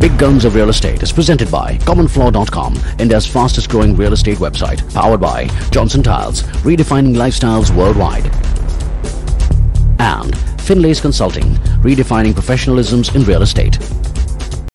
Big Guns of Real Estate is presented by CommonFloor.com, India's fastest growing real estate website, powered by Johnson Tiles, redefining lifestyles worldwide. And Finlay's Consulting, redefining professionalisms in real estate.